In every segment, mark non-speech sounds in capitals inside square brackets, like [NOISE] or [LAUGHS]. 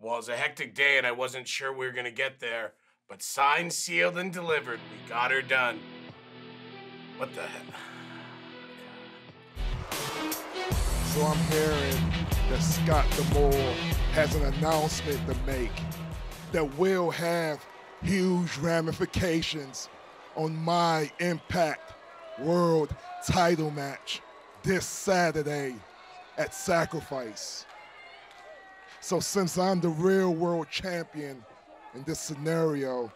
Well, it was a hectic day and I wasn't sure we were going to get there, but signed, sealed, and delivered. We got her done. What the heck? [SIGHS] So I'm hearing that Scott D'Amore has an announcement to make that will have huge ramifications on my Impact World title match this Saturday at Sacrifice. So since I'm the real world champion in this scenario,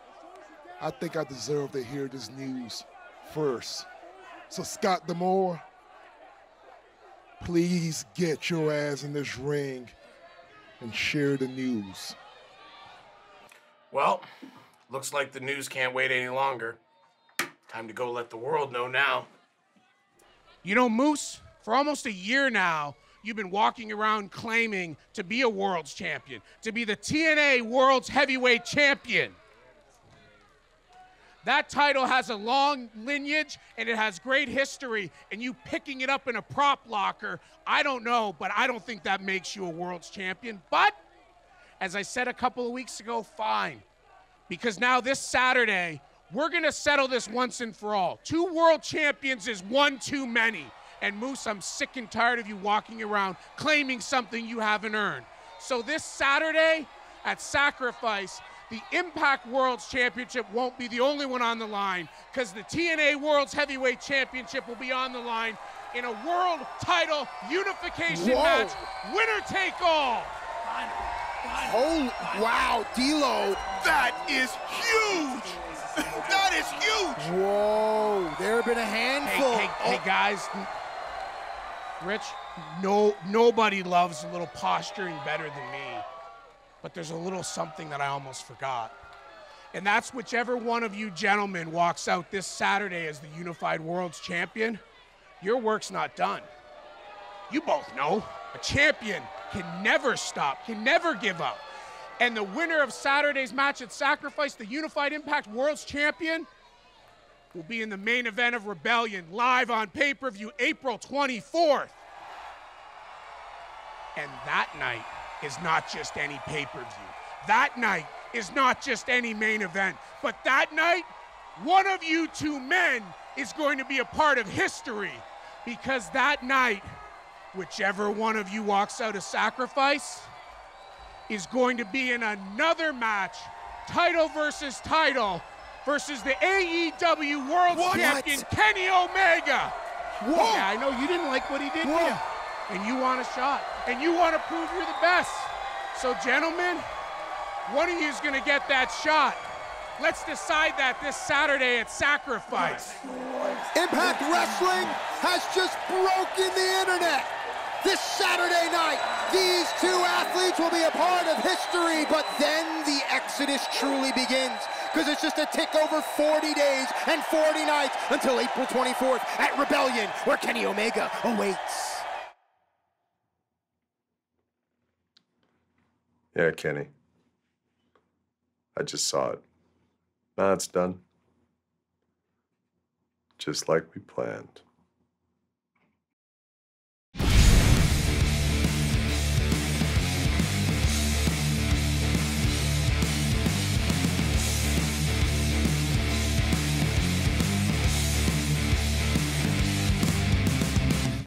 I think I deserve to hear this news first. So Scott D'Amore, please get your ass in this ring and share the news. Well, looks like the news can't wait any longer. Time to go let the world know now. You know, Moose, for almost a year now, you've been walking around claiming to be a world's champion, to be the TNA World's Heavyweight Champion. That title has a long lineage and it has great history, and you picking it up in a prop locker, I don't know, but I don't think that makes you a world's champion. But as I said a couple of weeks ago, fine. Because now this Saturday, we're going to settle this once and for all. Two world champions is one too many. And Moose, I'm sick and tired of you walking around claiming something you haven't earned. So this Saturday at Sacrifice, the Impact World's Championship won't be the only one on the line because the TNA World's Heavyweight Championship will be on the line in a world title unification Whoa. match. Winner take all. Oh, wow, D'Lo. That is huge! [LAUGHS] that is huge! Whoa, there have been a Hey, handful. hey, hey, guys. Rich, no, nobody loves a little posturing better than me. But there's a little something that I almost forgot. And that's whichever one of you gentlemen walks out this Saturday as the Unified World's Champion, your work's not done. You both know a champion can never stop, can never give up. And the winner of Saturday's match at Sacrifice, the Unified Impact World's Champion, will be in the main event of Rebellion live on pay per view April 24th. And that night is not just any pay per view. That night is not just any main event. But that night, one of you two men is going to be a part of history. Because that night, whichever one of you walks out of sacrifice is going to be in another match, title versus title, versus the AEW World What? Champion Kenny Omega. Whoa. Yeah, I know you didn't like what he did Whoa. you. And you want a shot. And you want to prove you're the best. So, gentlemen, one of you is going to get that shot. Let's decide that this Saturday at Sacrifice. Impact Wrestling has just broken the internet. This Saturday night, these two athletes will be a part of history, but then the exodus truly begins. Because it's just a tick over 40 days and 40 nights until April 24th at Rebellion, where Kenny Omega awaits. Yeah, Kenny. I just saw it. Now it's done. Just like we planned.